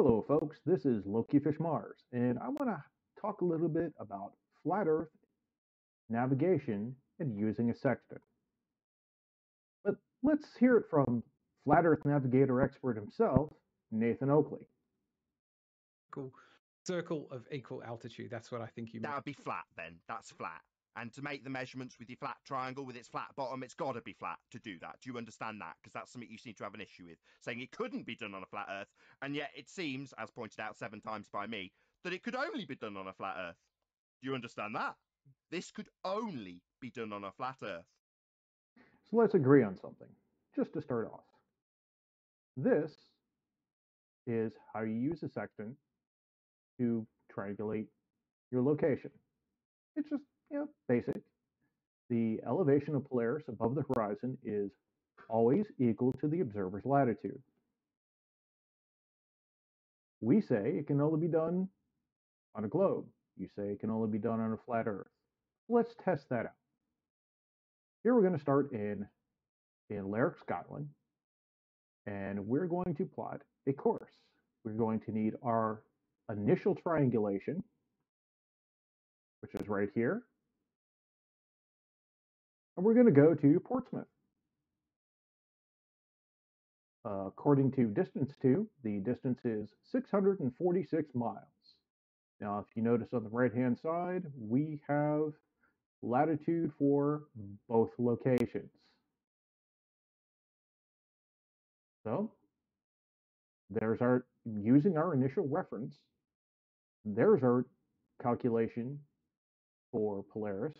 Hello, folks. This is Lokifish Marz, and I want to talk a little bit about flat Earth navigation and using a sextant. But let's hear it from flat Earth navigator expert himself, Nathan Oakley. Cool. Circle of equal altitude. That's what I think you mean. That would be flat then. That's flat. And to make the measurements with your flat triangle with its flat bottom, it's got to be flat to do that. Do you understand that? Because that's something you seem to have an issue with, saying it couldn't be done on a flat Earth, and yet it seems, as pointed out seven times by me, that it could only be done on a flat Earth. Do you understand that? This could only be done on a flat Earth. So let's agree on something, just to start off. This is how you use a sextant to triangulate your location. It's just you know, basic. The elevation of Polaris above the horizon is always equal to the observer's latitude. We say it can only be done on a globe. You say it can only be done on a flat Earth. Let's test that out. Here we're going to start in, in Lerwick, Scotland, and we're going to plot a course. We're going to need our initial triangulation, which is right here, and we're going to go to Portsmouth. According to distance2, the distance is 646 miles. Now, if you notice on the right-hand side, we have latitude for both locations. So, there's our, using our initial reference, there's our calculation for Polaris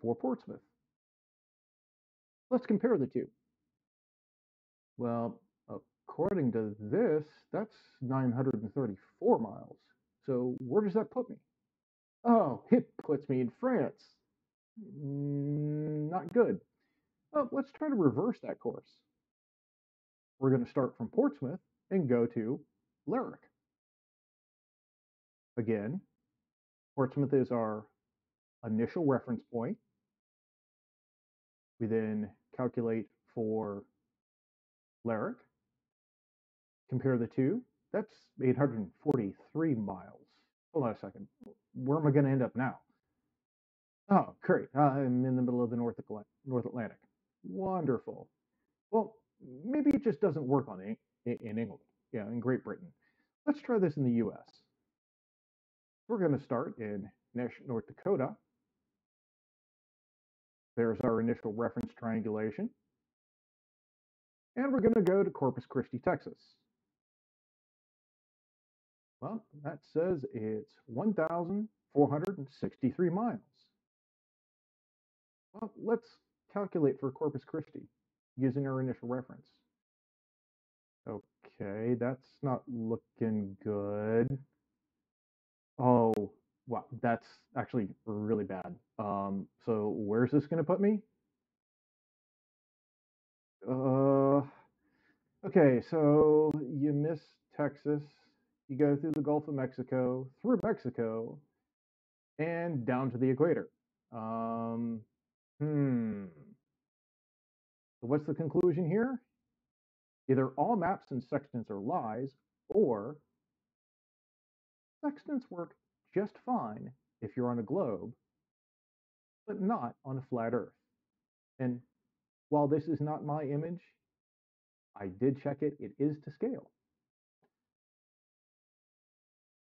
for Portsmouth. Let's compare the two. Well, according to this, that's 934 miles. So where does that put me? Oh, it puts me in France. Mm, not good. Well, let's try to reverse that course. We're going to start from Portsmouth and go to Lerwick. Again, Portsmouth is our initial reference point. We then calculate for Lerwick. Compare the two. That's 843 miles. Hold on a second. Where am I going to end up now? Oh, great. I'm in the middle of the North, North Atlantic. Wonderful. Well, maybe it just doesn't work on in England, yeah, in Great Britain. Let's try this in the U.S. We're going to start in North Dakota there's our initial reference triangulation. And we're going to go to Corpus Christi, Texas. Well, that says it's 1,463 miles. Well, let's calculate for Corpus Christi using our initial reference. Okay, that's not looking good. Oh, Wow, that's actually really bad. Um, so where's this going to put me? Uh, okay, so you miss Texas, you go through the Gulf of Mexico, through Mexico, and down to the equator. Um, hmm. So what's the conclusion here? Either all maps and sextants are lies, or sextants work just fine if you're on a globe, but not on a flat Earth. And while this is not my image, I did check it, it is to scale.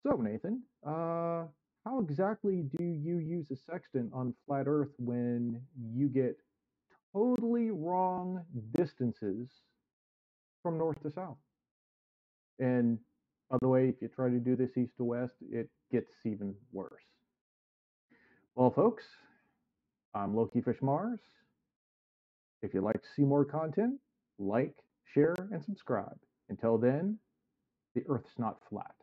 So, Nathan, uh, how exactly do you use a sextant on flat Earth when you get totally wrong distances from north to south? And by the way, if you try to do this east to west, it gets even worse. Well, folks, I'm Lokifish Marz. If you'd like to see more content, like, share, and subscribe. Until then, the Earth's not flat.